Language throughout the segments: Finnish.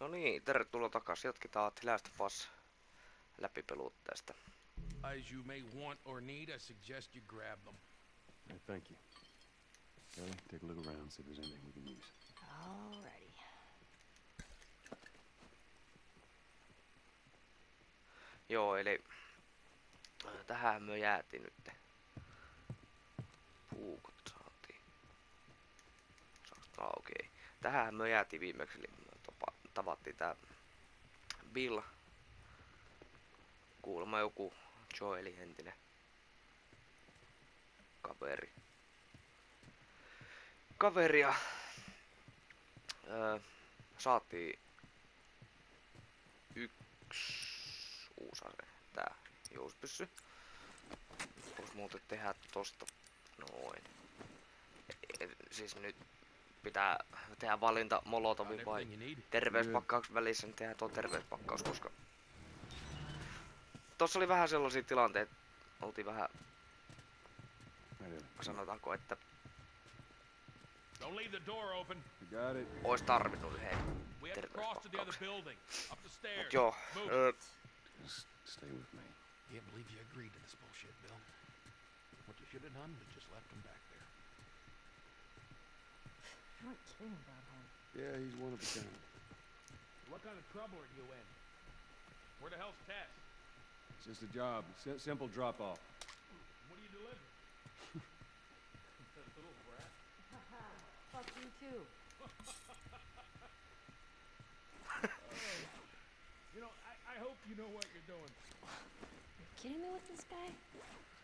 No niin, tervetuloa takaisin. Jatketaan The Last of Us läpipelut tästä. As you may want or need, I suggest you grab them. Hey, thank you. Ellie, take a look around, see if there's anything we can use. Alrighty. Joo, eli äh, tähän me jäätiin nyt. Puukot saatiin. Saaks- No okei. Okay. Tähän me jäätiin viimeksi, eli tavattiin tää Bill. Kuulemma joku Joeli entinen kaveri. Kaveria. Öö, saatiin yksi uusi ase. Tää jouspyssy. Vois muuten tehdä tosta noin. E- e- siis nyt pitää tehdä valinta Molotovin vai terveyspakkauksen välissä, niin tehdään tuo terveyspakkaus, koska tossa oli vähän sellaisia tilanteita, oltiin vähän, sanotaanko, että ois tarvinnut yhden terveyspakkauksen. Mut joo, öö, Just stay with me. Can't believe you agreed to this bullshit, Bill. What you should have done was just left him back there. You weren't kidding about him. Yeah, he's one of a kind. What kind of trouble are you in? Where the hell's Tess? It's just a job. Si- simple drop off. What do you deliver? little brat. Fuck you too. Oh. You know, I, I hope you know what you're doing. Are You're kidding me with this guy?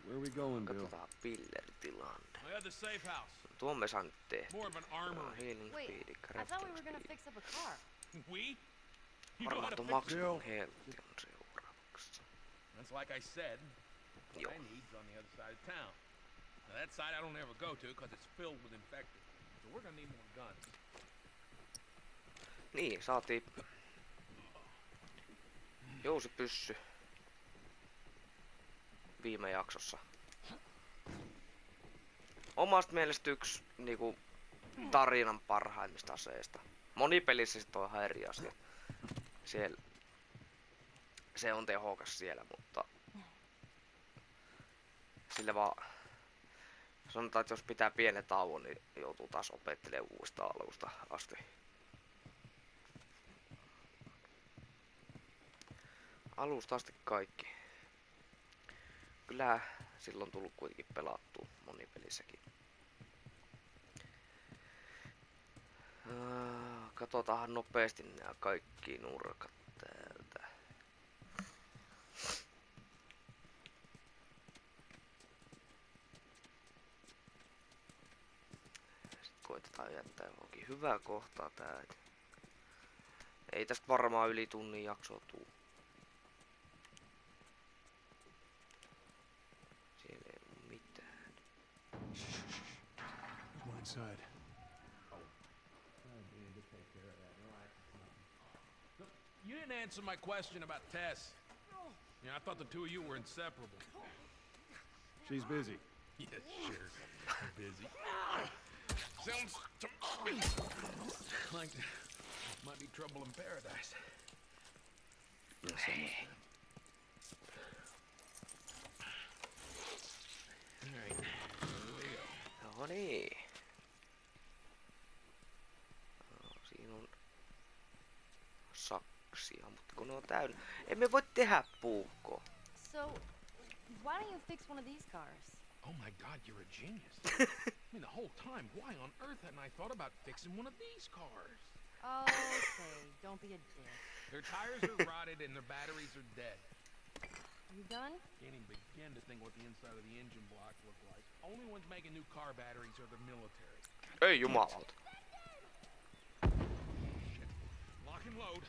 Where we going, Bill? katsotaan pillertilanne. We have the safe house. Tuon me saan nyt tehty. More of an armory. Healing Wait, speedi, I thought we were crafting gonna speedi. fix up a car. We? You know how to Varmaan fix tuo it? maksimum heltti on seuraavaksi. That's like I said. What Yo. I need's on the other side of town. Now that side I don't ever go to because it's filled with infected. So we're gonna need more guns. Niin, saatiin jousipyssy viime jaksossa. Omasta mielestä yksi niinku, tarinan parhaimmista aseista. Monipelissä sit on ihan eri asia. Siellä, se on tehokas siellä, mutta sillä vaan sanotaan, että jos pitää pienen tauon, niin joutuu taas opettelemaan uudestaan alusta asti. Alusta asti kaikki. Kyllä silloin tullut kuitenkin pelattua monipelissäkin. Katsotaan nopeasti nämä kaikki nurkat täältä. Sitten koitetaan jättää johonkin hyvää kohtaa tää. et Ei tästä varmaan yli tunnin jaksoa tuu. There's one inside. You didn't answer my question about Tess. Yeah, I thought the two of you were inseparable. She's busy. Yeah, sure. Busy. Sounds to me like there might be trouble in paradise. Yes. All right, here we go. No niin. No, siinä on saksia, mutta kun ne on täynnä. Emme voi tehdä puukkoa. So, why don't you fix one of these cars? Oh my god, you're a genius. I mean, the whole time, why on earth hadn't I thought about fixing one of these cars? Okay, don't be a dick. Their tires are rotted and their batteries are dead. You done? Can't even begin to think what the inside of the engine block look like. Only ones making new car batteries are the military. Ei jumalauta. Shit. Lock and load.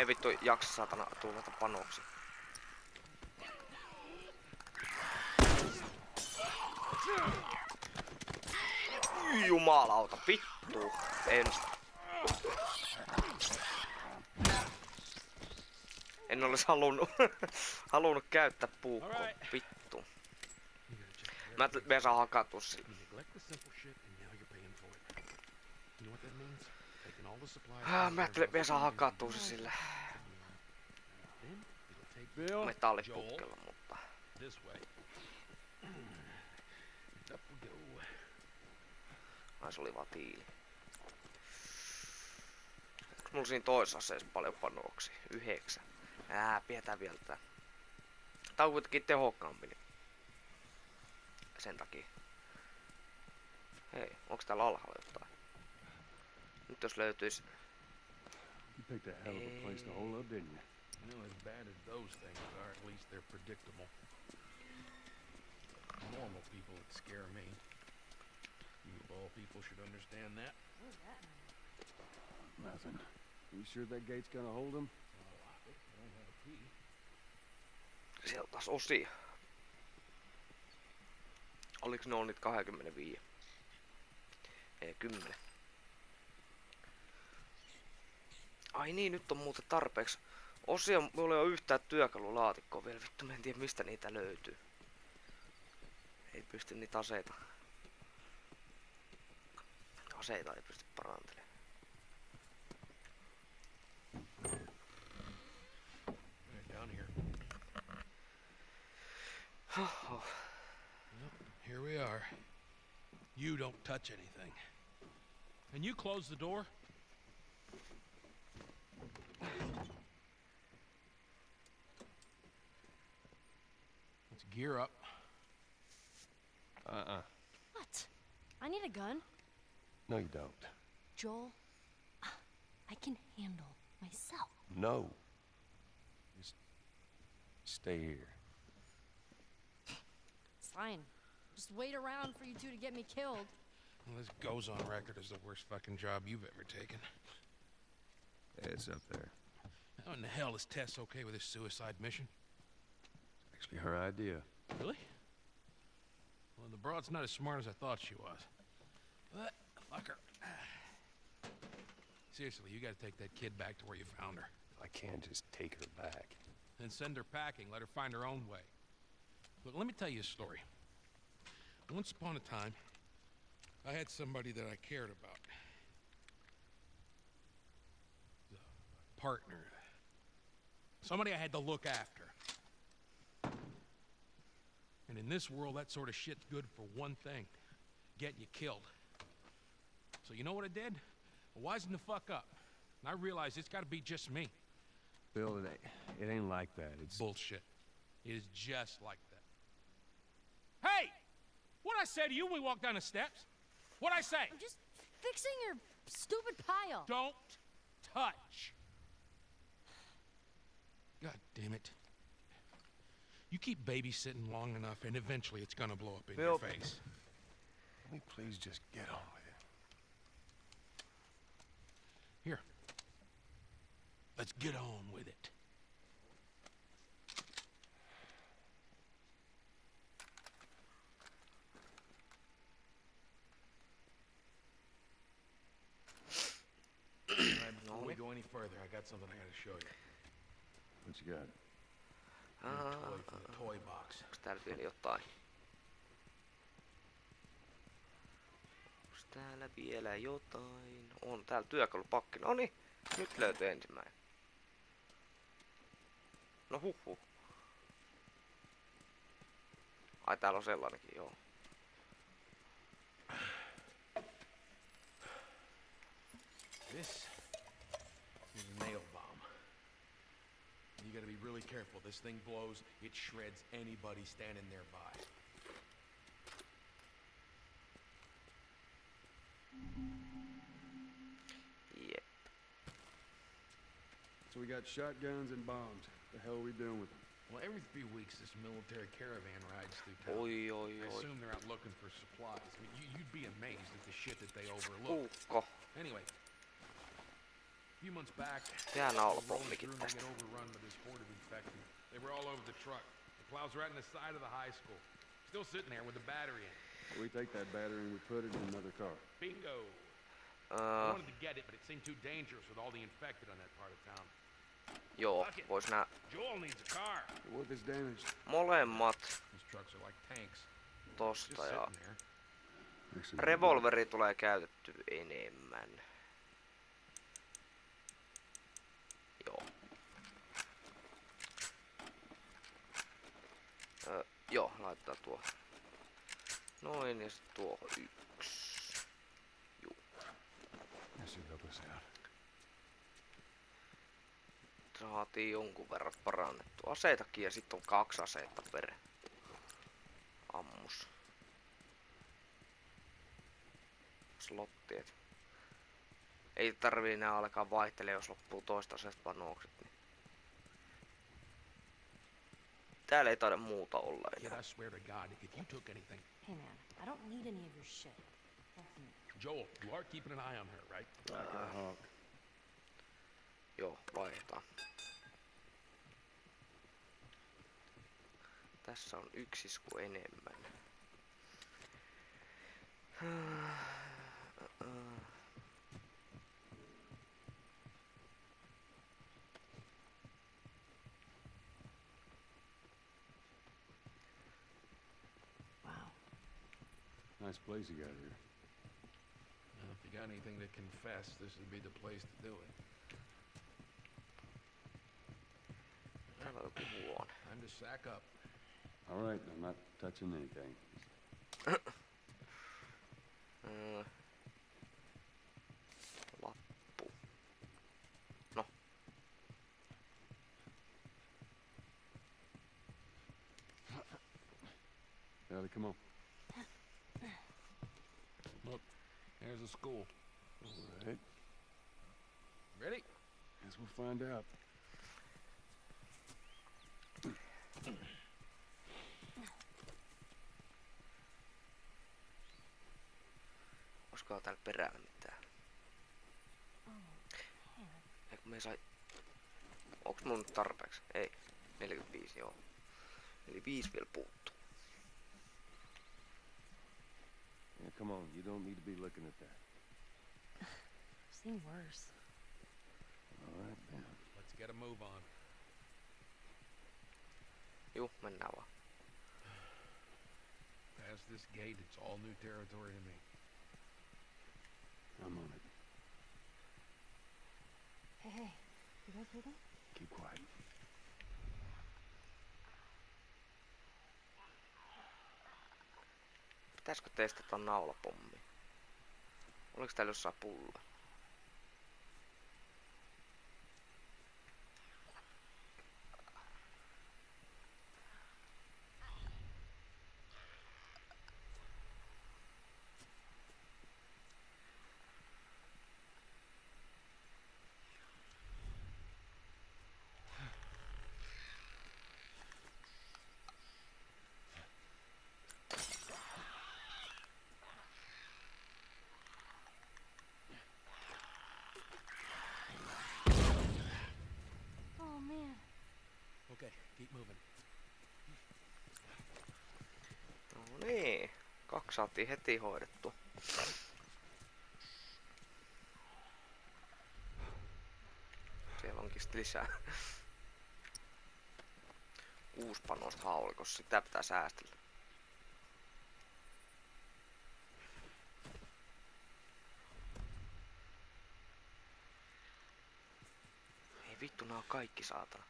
Emme vittu jaksa saatana tuhlata panoksi. Jumalauta, vittu. En. En olisi halunnut, halunnut käyttää puukkoa. Vittu. Mä me saa hakattua sillä. You neglect the simple shit and now you're paying for it. You know what that means? Taking all the supplies. Ah, Mä me saa hakattua se sillä metalliputkella, mutta... Ai se oli vaan tiili. Onks mulla siinä toisessa aseessa paljon panoksia? Yhdeksän. Ää, pidetään vielä tää. Tää on kuitenkin tehokkaampi. Niin. Sen takia. Hei, onks täällä alhaalla jotain? Nyt jos löytyis... You picked a hell of a place to hole up, didn't you? You know, as bad as those things are, at least they're predictable. Normal people that scare me. You of all people should understand that. What was that? Nothing. You sure that gate's gonna hold key. Sieltä taas osia. Oliks ne on nyt 25? Ei, 10. Ai niin, nyt on muuten tarpeeksi osia. Mulla ei ole yhtään työkalulaatikkoa vielä. Vittu, mä en tiedä mistä niitä löytyy. Ei pysty niitä aseita. Aseita ei pysty parantelemaan. Well, here we are. You don't touch anything. And you close the door? Let's gear up. Uh-uh. What? I need a gun. No, you don't. Joel, I can handle myself. No. Just stay here. It's fine. Just wait around for you two to get me killed. Well, this goes on record as the worst fucking job you've ever taken. It's up there. How in the hell is Tess okay with this suicide mission? It's Actually, her idea. Really? Well, the broad's not as smart as I thought she was. But, fuck her. Seriously, you gotta take that kid back to where you found her. I can't just take her back. Then send her packing, let her find her own way. Look, let me tell you a story. Once upon a time, I had somebody that I cared about. A partner. Somebody I had to look after. And in this world, that sort of shit's good for one thing getting you killed. So you know what I did? I wisened the fuck up. And I realized it's gotta be just me. Bill, it ain't, it ain't like that. It's Bullshit. It is just like that. Hey! What I say to you when we walk down the steps? What I say? I'm just fixing your stupid pile. Don't touch. God damn it. You keep babysitting long enough, and eventually it's gonna blow up in your face. Can we please just get on with it? Here. Let's get on with it. Before we go any further, I got something I gotta show you. What you got? A toy toy box. Onks täällä vielä jotain? Onks täällä vielä jotain? On täällä työkalupakki. Noni, nyt löytyy ensimmäinen. No huhhuh. Ai täällä on sellainenkin, joo. This is a nail. You gotta be really careful. This thing blows, it shreds anybody standing nearby. Jep. So we got shotguns and bombs. The hell are we doing with them? Well, every few weeks, this military caravan rides through town. Oi, oi, I assume they're out looking for supplies. I mean, you, you'd be amazed at the shit that they overlook. Puukko. Anyway, few months back, Jää rolling naulapommikin through and they tästä. get overrun by this horde of infected. They were all over the truck. The plow's right in the side of the high school. Still sitting there with the battery in. We take that battery and we put it in another car. Bingo. I wanted to get it, but it seemed too dangerous with all the infected on that part of town. joo, vois nää Joel needs a car. What is damaged? molemmat These trucks are like tanks. Just tosta ja sitting there. Mixing it revolveri tulee käytetty enemmän. Joo, laitetaan tuo. Noin ja sitten tuo yksi. Juu. Help us out. Saatiin jonkun verran parannettu aseitakin ja sitten on kaksi asetta per ammus. Slotti, et ei tarvii enää alkaa vaihtelemaan, jos loppuu toista asesta panokset. Niin. Täällä ei taida muuta olla enää. I swear to God, if you took anything, Hey man, I don't need any of your shit. Trust me. Joel, you are keeping an eye on her, right? Hawk. Joo, vaihdetaan. Tässä on yksi isku enemmän. Wow. Nice place you got here. Well, if you got anything to confess, this would be the place to do it. Täällä on joku huone. Time to sack up. All right, I'm not touching anything. Öö. Lappu. No. Ellie, come on. There's a school. All right. Ready? Guess we'll find out. Olisiko täällä perällä mitään? Eikö me sai... Onks mun nyt tarpeeksi? Ei. 45, joo. Eli 5 vielä puuttuu. Yeah, come on. You don't need to be looking at that. I've seen worse. All right, then. Let's get a move on. Juu, mennään vaan. Past this gate, it's all new territory to me. I'm on it. Hey, hey. You guys hear that? Keep quiet. Pitäisikö testata naulapommi? Oliko täällä jossain pulla? Oh man. Okay, keep moving. No niin. Kaksi saatiin heti hoidettu. Siellä onkin sit lisää. Kuusi panosta haulikossa, sitä pitää säästellä. Ei vittu, nää on kaikki saatana.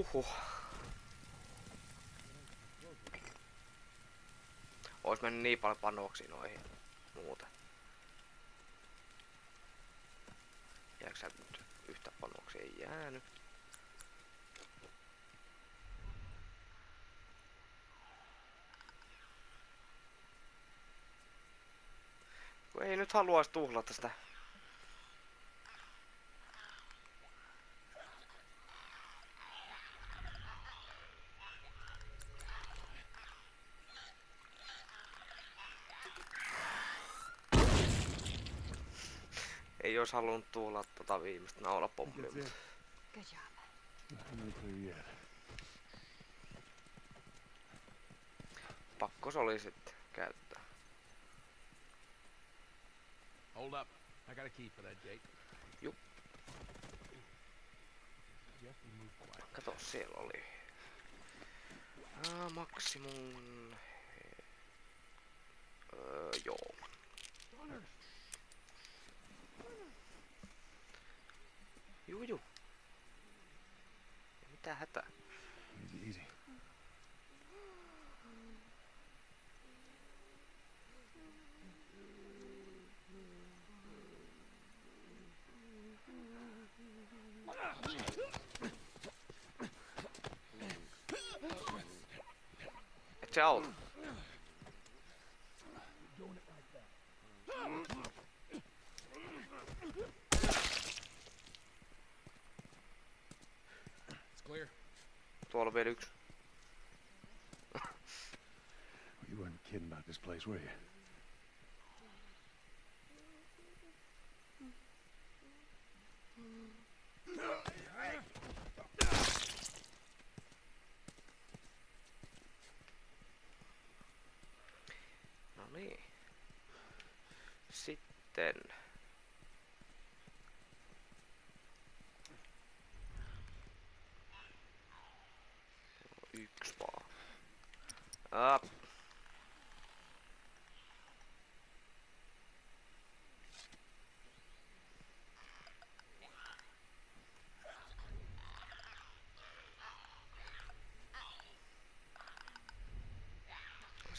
Huhhuh. Ois mennyt niin paljon panoksi noihin muuten. Jääkö nyt yhtä panoksi? Ei jäänyt. Kun ei nyt haluaisi tuhlata sitä olisi halunnut tuhlata tota viimeistä naulapommia. It. Good job. Pakko se oli sitten käyttää. Hold up. I got a key for that gate. Jup. Kato, siellä oli. Ah, maksimum. Öö, joo. Juu, juu. Mitä hätää? Easy, easy. You weren't kidding about this place, were you?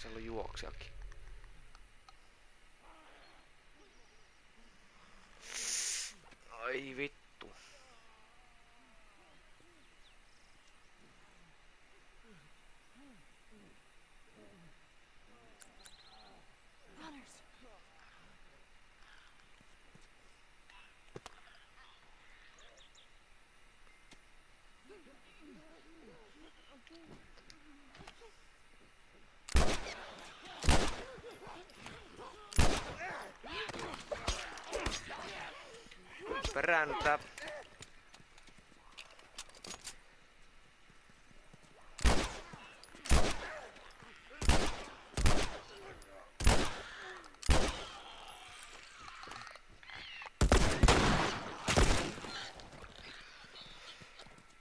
Siellä on juoksijakin. Ai vittu. Peräntä.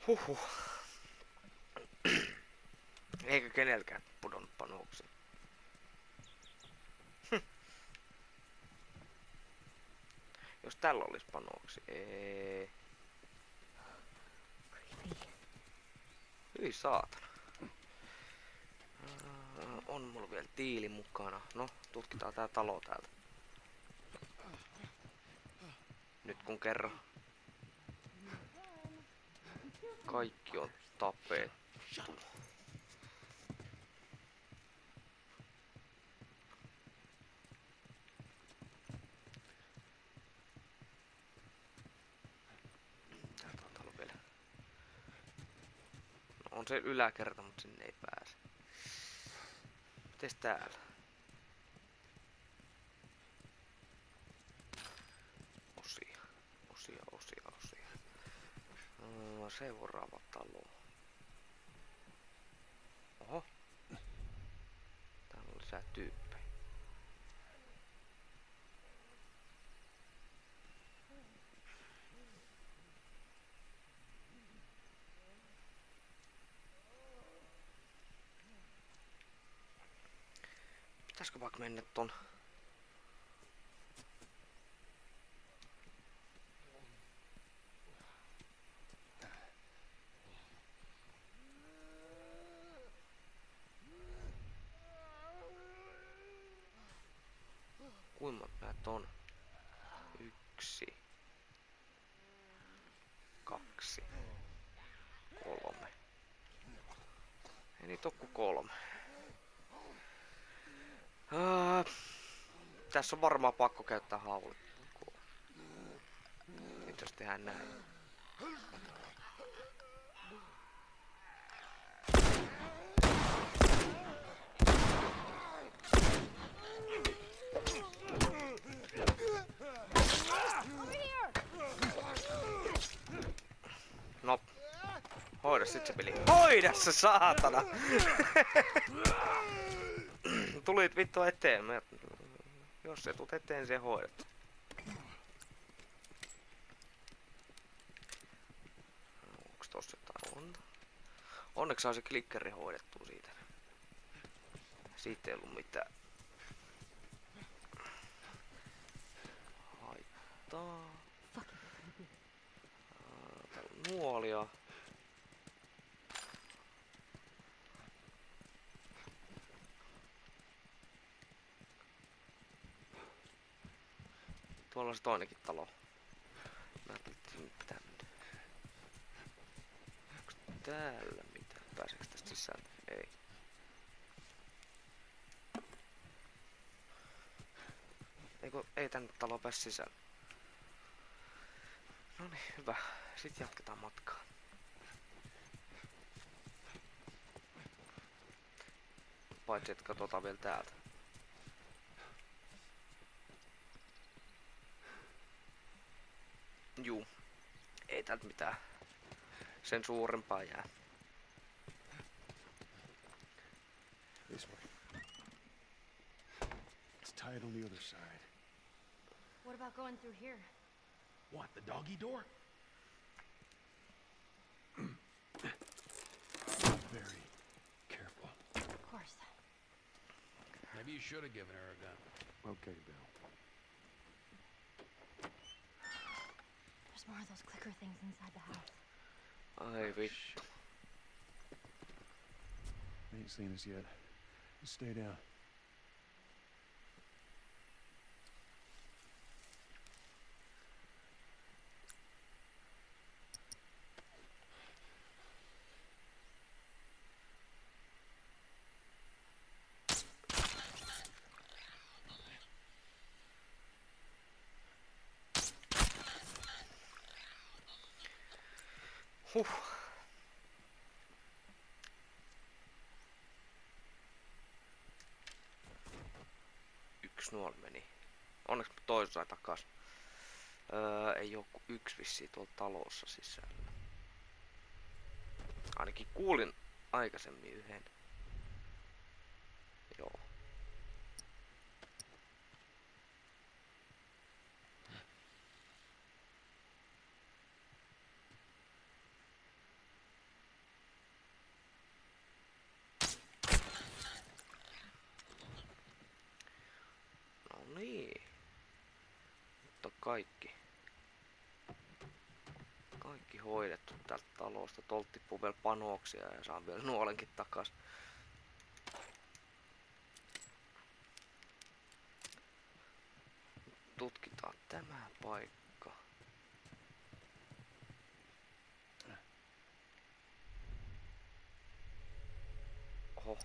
Huhhuh. Eikö kenelläkään pudonnut panoksia? Jos tällä olisi panoksia. Ei. Hyi saatana. On mulla vielä tiili mukana. No, tutkitaan tää talo täältä. Nyt kun kerran kaikki on tapettu. Täältä on talo vielä. No on se yläkerta, mutta sinne ei pääse. Mites täällä? Osia, osia, osia, osia. No, seuraava talo. Oho. Täällä on lisää tyyppejä. Pitäisikö vaikka mennä ton... Kuinka monta näitä on? Yksi. niitä on kuin kolme. Ää, tässä on varmaan pakko käyttää haulikkoa. Nyt jos tehdään näin. No. Hoida sit se peli. Hoida se saatana! Tulit vittu eteen. Mä... Jos se tulet eteen, se hoidat. Onks tossa jotain on? Onneksi on se klikkeri hoidettu siitä. Siitä ei ollut mitään haittaa. Ää, Täällä nuolia. Tuolla on se toinenkin talo. Mä ajattelin, että tänne. Onks täällä mitään? Pääseekö tästä sisään? Ei. Eikö, ei tänne taloon pääse sisään. No niin, hyvä. Sitten jatketaan matkaa. Paitsi että katsotaan vielä täältä. Mitään sen suurempaa jää. This way. Let's tie it on the other side. What about going through here? What, the doggy door? Very careful. Of course. Maybe you should have given her a gun. Okay, Bill. More of those clicker things inside the house. Ai vittu. They ain't seen us yet. Just stay down. 1-0 meni. Onneksi mä toisen sai takas. Öö, ei oo kuin yksi vissi tuolla talossa sisällä. Ainakin kuulin aikaisemmin yhden. Kaikki. Kaikki hoidettu täältä talosta. Tolta tippuu vielä panoksia ja saan vielä nuolenkin takas. Tutkitaan tämä paikka. Oho.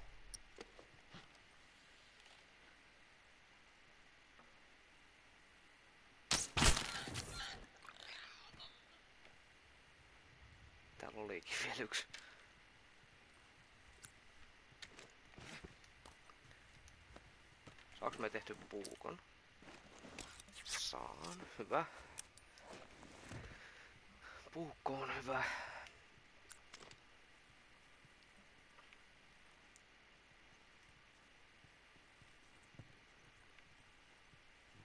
Täällä olikin vielä yksi. Saaks me tehty puukon? Saan, hyvä. Puukko on hyvä.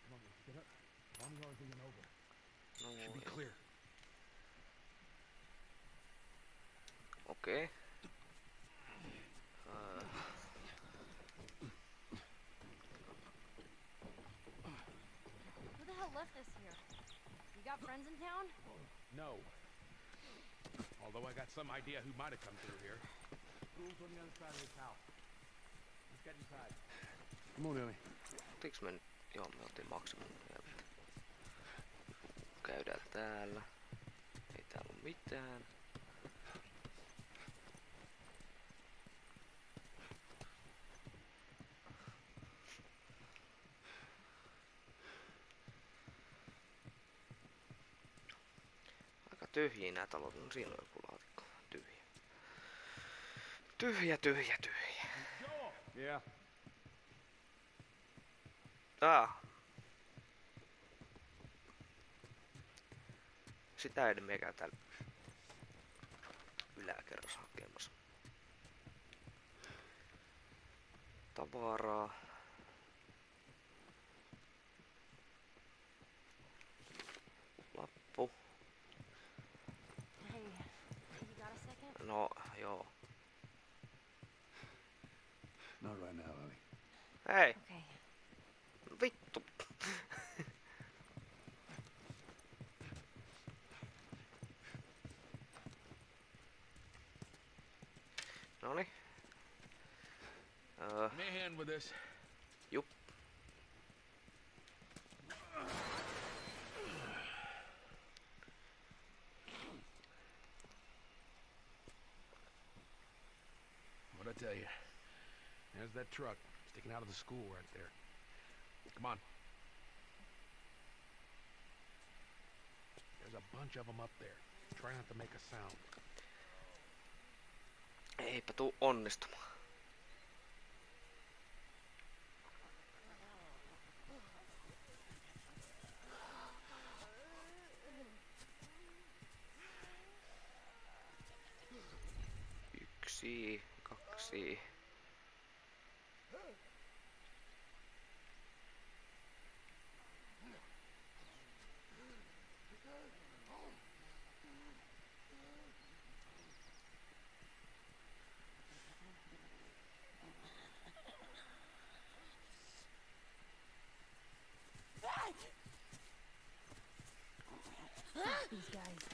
Come on, let's get up. Bodyguards isn't over. No, Should be joo. clear. Okei. Öö, Who the hell left this here? You got friends in town? No. Although I got some idea who might have come through here. School's on the other side of this house. Let's get inside. Come on, Ellie. Oltiinko me nyt? Joo, me oltiin maksimum. Jep. Käydään täällä. Ei täällä oo mitään. Tyhjiä nää talot. No siinä on joku laatikko. Tyhjä. Tyhjä, tyhjä, tyhjä. Yeah. Ah. Sitä ennen meikä täällä yläkerrassa hakemassa. Tavaraa. No, joo. Not right now, Ellie. Hey. Okay. vittu. Noni. Öö, Give me a hand with this. Tell you? There's that truck sticking out of the school right there. Come on. There's a bunch of them up there. Try not to make a sound. Eipä tuu onnistumaan. Yksi, kaksi. These guys.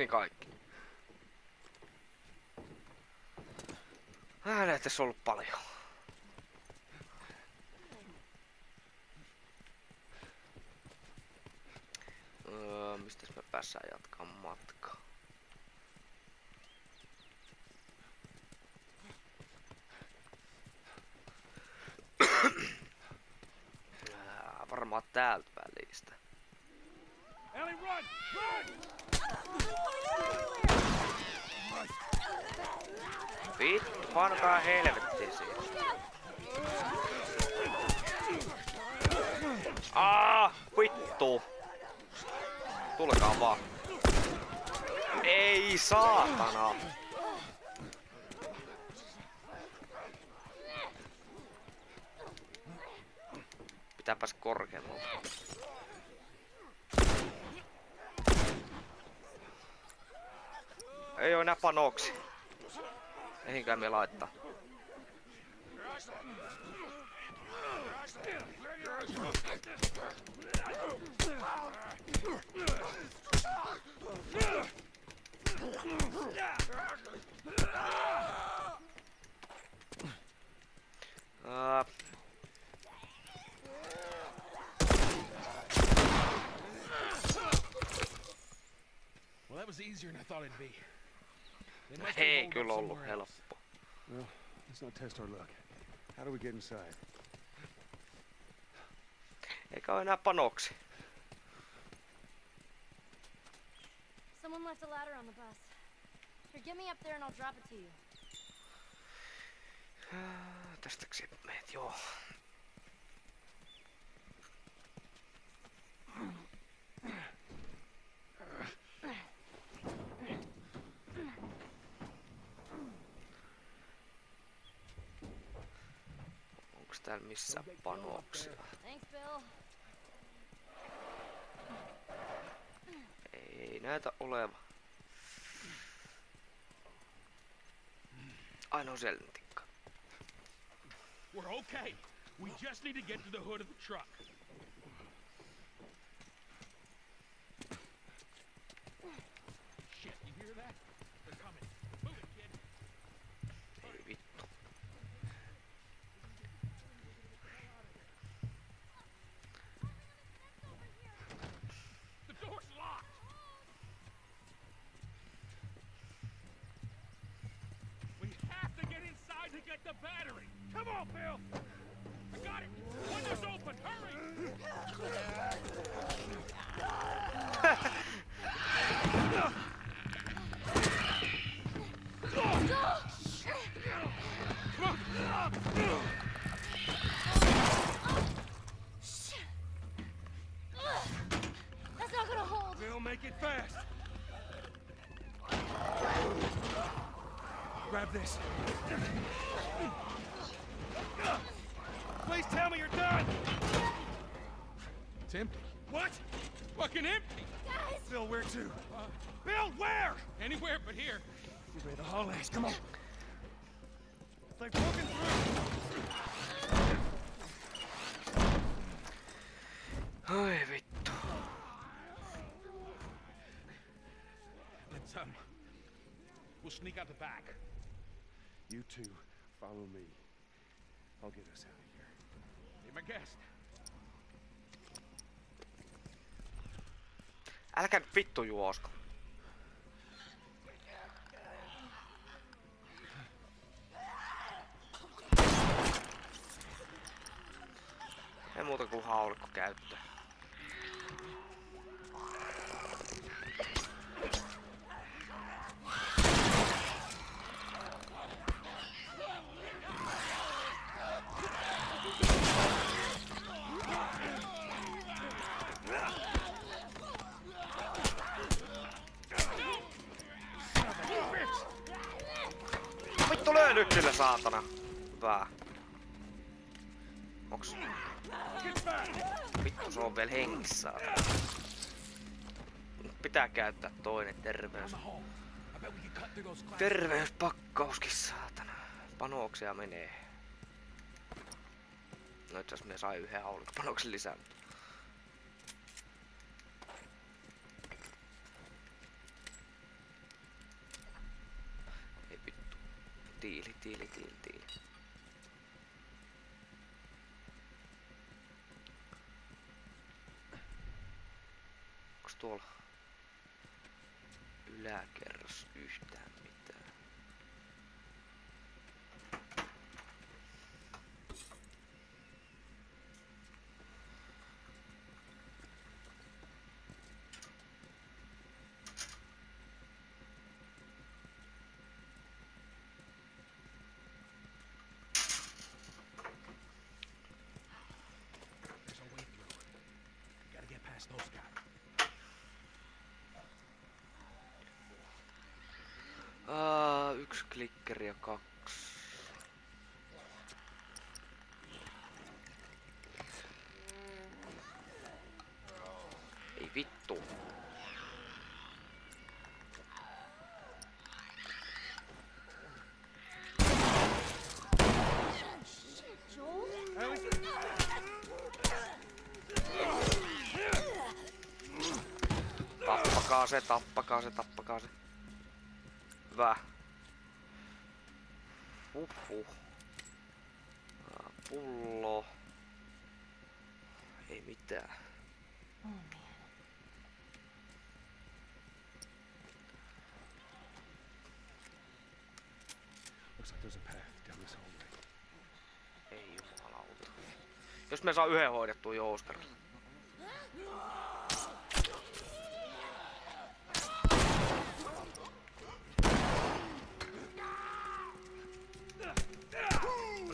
Siinä kaikki? Ah, näitä tässä ollut paljon. Öö, mistä me päässään jatkaa matkaa? Ää, Varmaan täältä välistä. Ellie, run! Run! Vittu, panokaa helvettiin siitä. Aa, vittu. Tulkaa vaan. Ei saatana. Pitää päästä Ei oo enää panoksi. Mihinkään me laittaa. Well, that was easier than I thought it'd be. They must be ei holed up kyllä ollut helppo. Well, let's not test our luck. How do we get inside? Eikä oo enää panoksi. Someone left a ladder on the bus. Here, get me up there and I'll drop it to you. Tästäksi meet, joo. Onks täällä missään panoksia? Ei näytä oleva. Ainoa seltintikka. We're okay. We just need to get to the hood of the truck. Shit, you hear that? Get the battery. Come on, Bill. I got it. Window's open. Hurry. Make it fast. Grab this. Please tell me you're done. It's empty. What? Fucking empty. Guys! Bill, where to? Uh, Bill, where? Anywhere but here. Where the hall is. Come on. They've broken through. Oi vittu. Let's um. We'll sneak out the back. You two, follow me. I'll get us out Älkää nyt vittu juosko. Ei muuta kuin haulikko käyttää. Löö nyt sille saatana. Hyvä. Onks... Vittu se on vielä hengissä. Pitää käyttää toinen terveys. Terveyspakkauskin saatana. Panoksia menee. No itse asiassa me sai yhden haulikkopanoksen lisää. Ei vittu. Tiili, tiili, tiili, tiili. Onks tuolla yläkerras yhtään mitään? There's a way through. Gotta get past those guys. Aa, yksi klikkeri ja kaksi. Se, tappakaa se, tappakaa se. Hyvä. Huhhuh. Pullo. Ei mitään. Looks like there's a path down this hallway. Ei jumalauta. Jos me saa yhden hoidettua jo Oscarilla.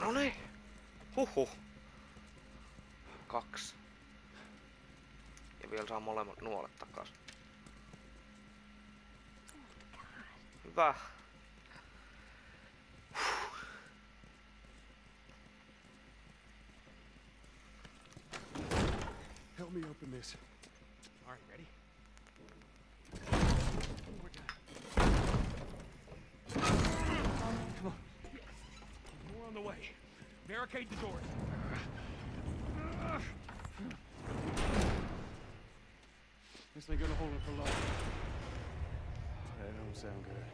No niin. Huhhuh. Kaksi. Ja vielä saa molemmat nuolet takas. Hyvä. Help me open this. All right, ready? Barricade the doors. This ain't gonna hold it for long. That don't sound good.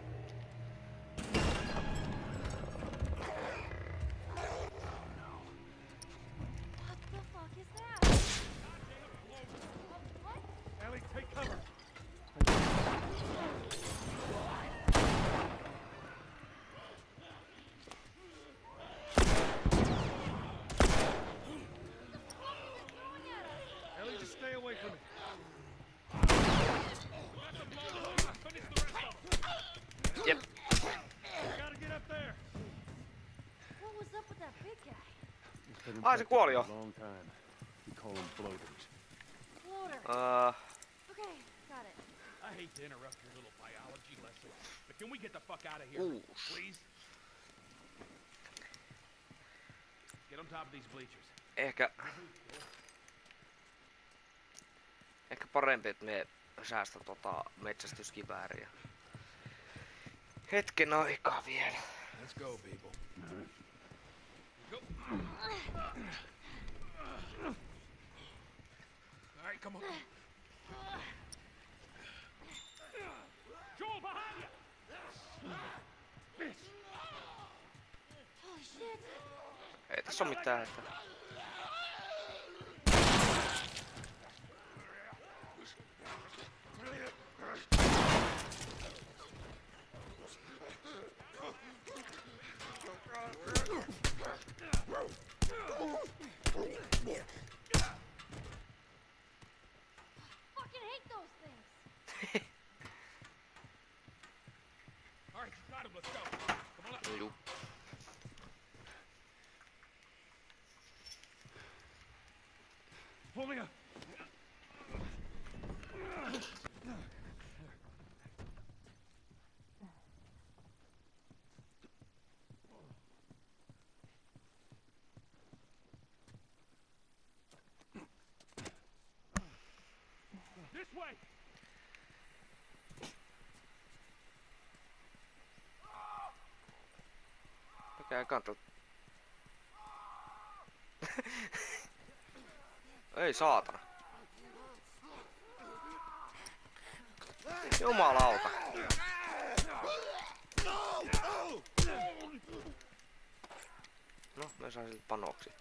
Get on top of these bleachers. ehkä... Ehkä parempi, että me säästä tota metsästyskivääriä. Hetken aikaa vielä. Let's go, people. Ei tässä oo mitään hätää. Fucking hate those things. All right, you got him. Let's go. Come on up. Pull me up. Kanto? Ei saatana. Jumalauta. No, me saan siltä panoksi.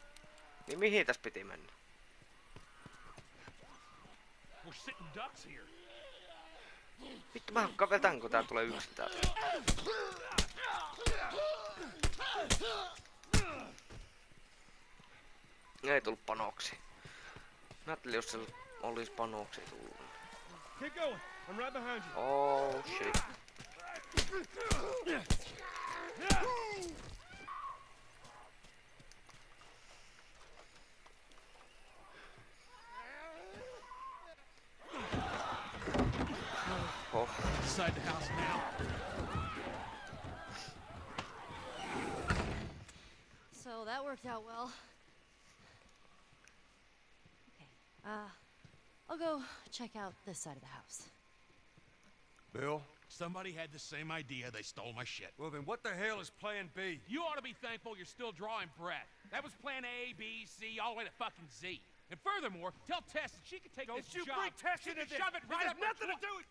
Niin mihin tässä piti mennä? We're sitting ducks here. Vittu mä hakkaan vielä tän, kun tää tulee yksin täältä. Ei tullut panoksi. Mä ajattelin, jos sillä olisi panoksi tullut. Keep going. I'm right behind you. Oh shit. Oh, Inside the house now. So that worked out well. Okay, uh, I'll go check out this side of the house. Bill? Somebody had the same idea. They stole my shit. Well, then what the hell is plan B? You ought to be thankful you're still drawing breath. That was plan A, B, C, all the way to fucking Z. And furthermore, tell Tess that she could take Don't this you job. bring Tess she into can this. shove it This right has up nothing to do with...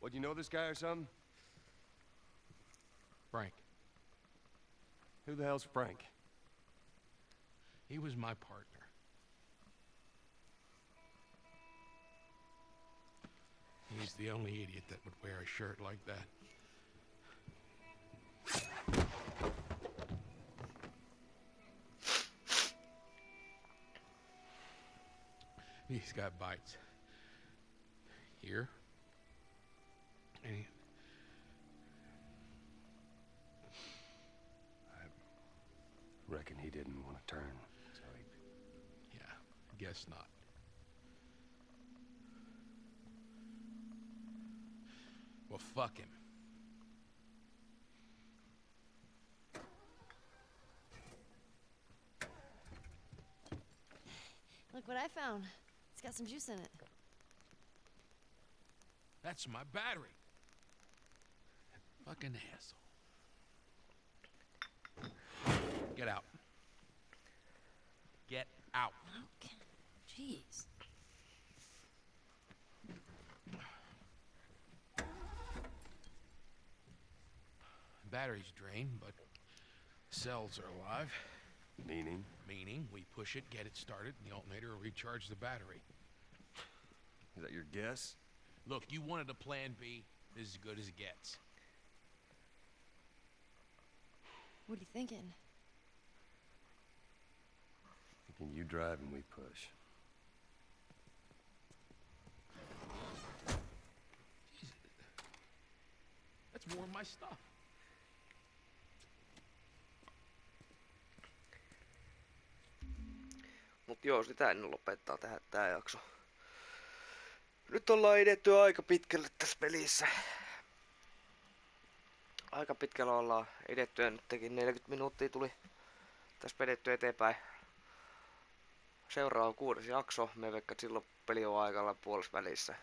What, you know this guy or something? Frank. Who the hell's Frank? He was my partner. He's the only idiot that would wear a shirt like that. He's got bites. Here. And he, Reckon he didn't want to turn, so he yeah, guess not. Well, fuck him. Look what I found. It's got some juice in it. That's my battery. Fucking asshole. Get out. Get out. Okay. Jeez. Battery's drained, but cells are alive. Meaning? Meaning, we push it, get it started, and the alternator will recharge the battery. Is that your guess? Look, you wanted a plan B. This is as good as it gets. What are you thinking? Thinking you drive and we push. That's more of my stuff. Mut joo, sitä en lopettaa tähän tää jakso. Nyt ollaan edetty aika pitkälle tässä pelissä. Aika pitkällä ollaan edetty ja nyt tekin 40 minuuttia tuli tässä vedetty eteenpäin. Seuraava kuudes jakso, me vaikka silloin peli on aikalla puolessa välissä.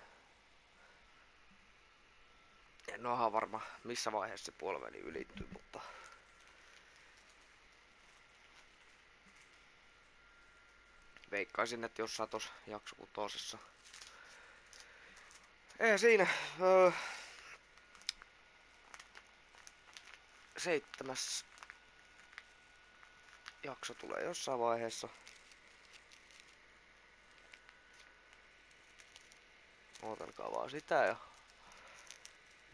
En ole varma missä vaiheessa se puoliväli ylittyy, mutta veikkaisin, että jossain tuossa jakso kutosessa. Ei siinä. Öö, seitsemäs jakso tulee jossain vaiheessa. Ootelkaa vaan sitä ja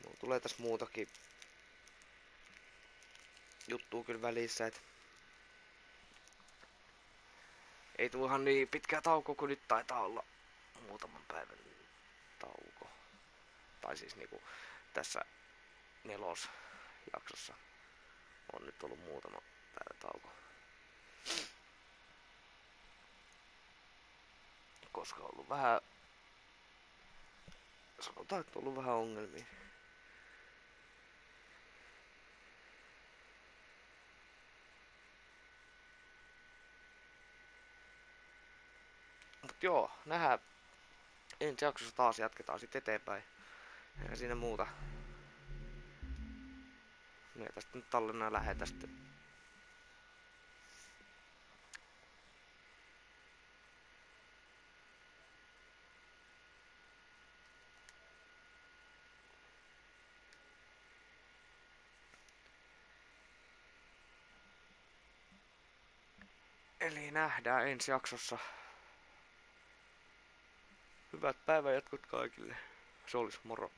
Mulla tulee tässä muutakin juttua kyllä välissä, et ei tule ihan niin pitkä tauko kuin nyt taitaa olla muutaman päivän tauko. Tai siis niinku tässä nelosjaksossa on nyt ollut muutama päivän tauko. Koska on ollut vähän sanotaan, että on ollut vähän ongelmia. Mut joo, nähdään ensi jaksossa taas jatketaan sitten eteenpäin. Ei siinä muuta. Me tästä nyt tallenna lähetä sitten. Eli nähdään ensi jaksossa. Hyvät päivänjatkot kaikille. Se olisi moro.